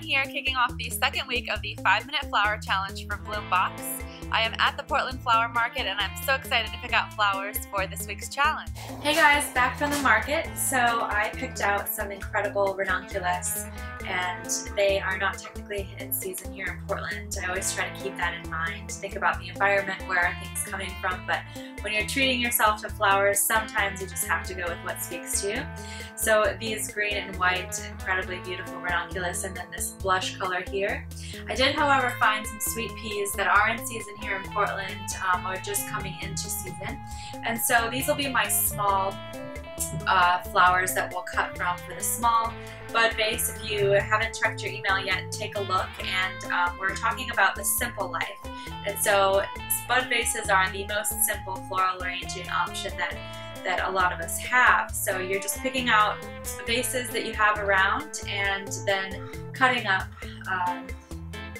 Lauren here, kicking off the second week of the 5 Minute Flower Challenge from Bloombox. I am at the Portland Flower Market and I'm so excited to pick out flowers for this week's challenge. Hey guys, back from the market. So I picked out some incredible ranunculus and they are not technically in season here in Portland. I always try to keep that in mind. Think about the environment where things coming from, but when you're treating yourself to flowers, sometimes you just have to go with what speaks to you. So these green and white, incredibly beautiful ranunculus and then this blush color here. I did, however, find some sweet peas that are in season here in Portland um, or just coming into season. And so these will be my small uh, flowers that we'll cut from for the small bud vase. If you haven't checked your email yet, take a look. And um, we're talking about the simple life. And so bud vases are the most simple floral arranging option that that a lot of us have. So you're just picking out vases that you have around and then cutting up um,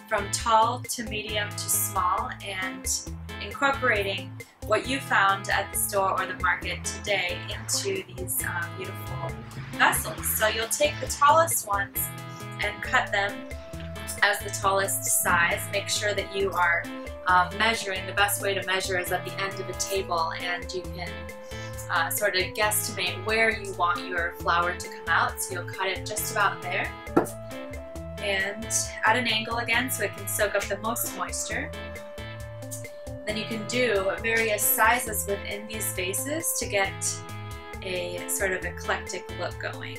from tall to medium to small and incorporating what you found at the store or the market today into these uh, beautiful vessels. So you'll take the tallest ones and cut them as the tallest size. Make sure that you are um, measuring. The best way to measure is at the end of a table and you can uh, sort of guesstimate where you want your flower to come out. So you'll cut it just about there and at an angle again so it can soak up the most moisture. Then you can do various sizes within these vases to get a sort of eclectic look going.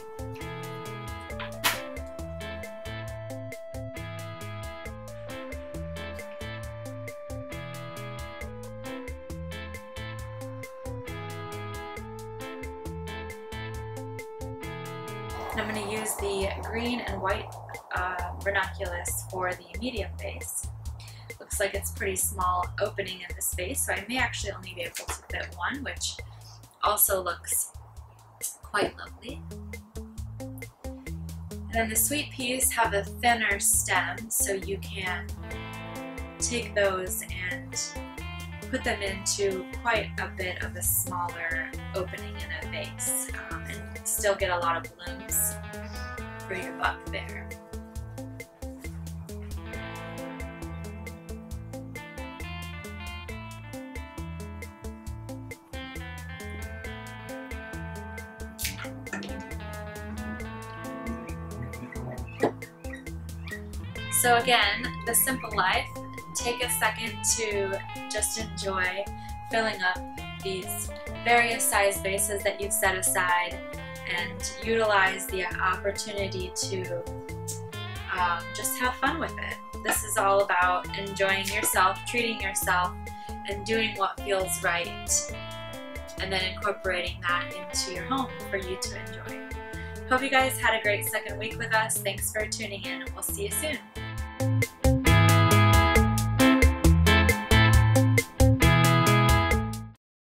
I'm going to use the green and white uh, ranunculus for the medium vase. Looks like it's pretty small opening in the space, so I may actually only be able to fit one, which also looks quite lovely. And then the sweet peas have a thinner stem, so you can take those and put them into quite a bit of a smaller opening in a vase um, and still get a lot of blooms for your buck there. So again, the simple life, take a second to just enjoy filling up these various size vases that you've set aside and utilize the opportunity to um, just have fun with it. This is all about enjoying yourself, treating yourself, and doing what feels right, and then incorporating that into your home for you to enjoy. Hope you guys had a great second week with us. Thanks for tuning in. We'll see you soon.